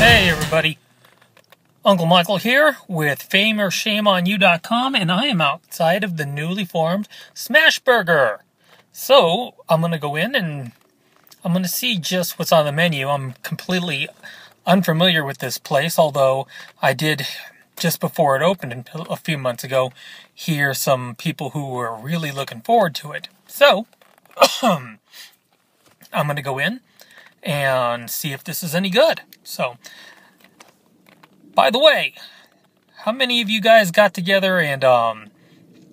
everybody. Uncle Michael here with FameOrShameOnYou.com, and I am outside of the newly formed Smashburger. So, I'm going to go in and I'm going to see just what's on the menu. I'm completely unfamiliar with this place, although I did, just before it opened a few months ago, hear some people who were really looking forward to it. So, I'm going to go in and see if this is any good. So, by the way, how many of you guys got together and um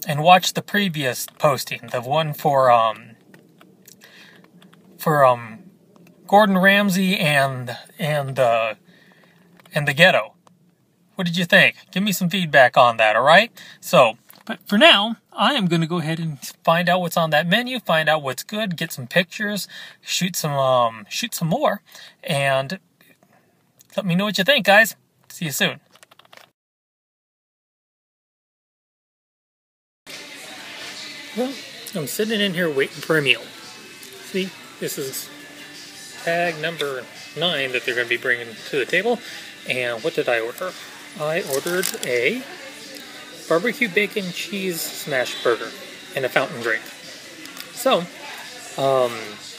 and watched the previous posting, the one for um for um Gordon Ramsay and and uh and the ghetto? What did you think? Give me some feedback on that, all right? So, but for now, I am going to go ahead and find out what's on that menu, find out what's good, get some pictures, shoot some um shoot some more, and let me know what you think, guys. See you soon. Well, I'm sitting in here waiting for a meal. See, this is tag number nine that they're going to be bringing to the table. And what did I order? I ordered a barbecue bacon cheese smash burger and a fountain drink. So, um,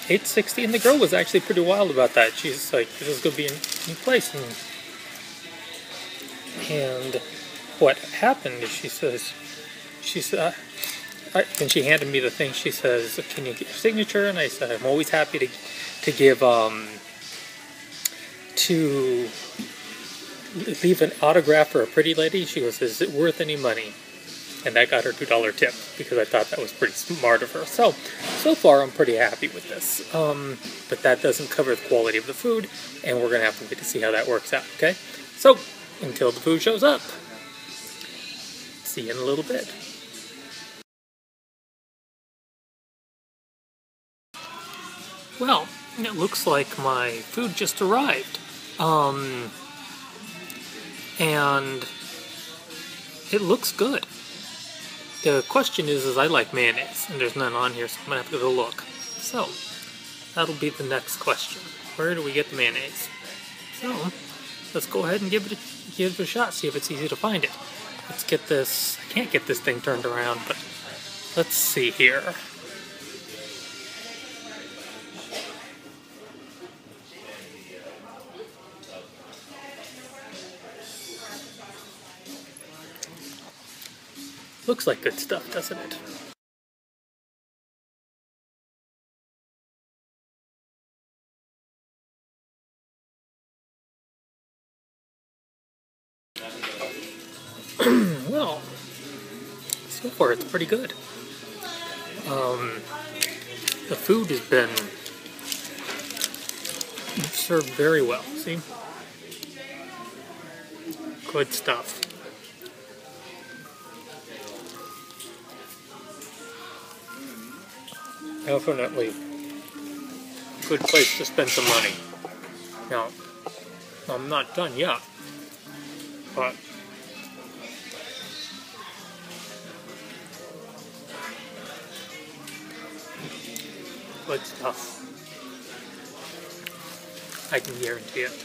860 and the girl was actually pretty wild about that. She's like, this is going to be a new place. And, and what happened is she says, she said, uh, and she handed me the thing. She says, can you get your signature? And I said, I'm always happy to, to give, um, to leave an autograph for a pretty lady. She goes, is it worth any money? And that got her $2 tip because I thought that was pretty smart of her. So, so far I'm pretty happy with this. Um, but that doesn't cover the quality of the food, and we're going to have to wait to see how that works out, okay? So, until the food shows up, see you in a little bit. Well, it looks like my food just arrived. Um, and it looks good. The question is, is I like mayonnaise, and there's none on here, so I'm gonna have to go look. So, that'll be the next question. Where do we get the mayonnaise? So, let's go ahead and give it a, give it a shot, see if it's easy to find it. Let's get this, I can't get this thing turned around, but let's see here. Looks like good stuff, doesn't it? well, so far it's pretty good. Um, the food has been served very well, see? Good stuff. Definitely good place to spend some money. Now, I'm not done yet, but good stuff. I can guarantee it.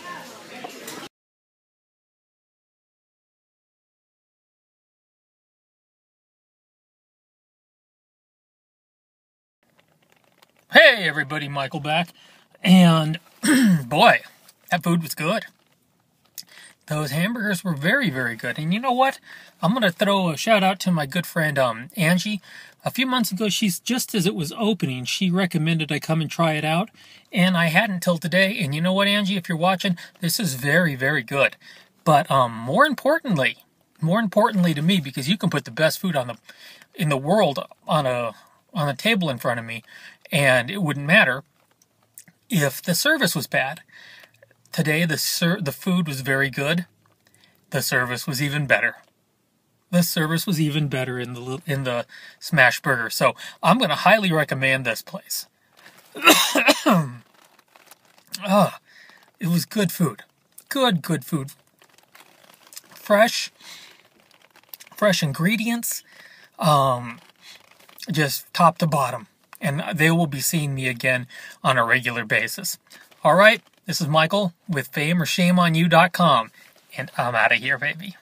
Hey everybody, Michael back. And boy, that food was good. Those hamburgers were very, very good. And you know what? I'm gonna throw a shout out to my good friend um Angie. A few months ago, she's just as it was opening, she recommended I come and try it out. And I hadn't till today. And you know what, Angie, if you're watching, this is very, very good. But um more importantly, more importantly to me, because you can put the best food on the in the world on a on the table in front of me and it wouldn't matter if the service was bad. Today, the the food was very good. The service was even better. The service was even better in the in the Smashburger. So I'm going to highly recommend this place. ah, it was good food, good good food. Fresh, fresh ingredients, um, just top to bottom and they will be seeing me again on a regular basis. All right, This is Michael with fameorshameonyou.com, and I'm out of here, baby.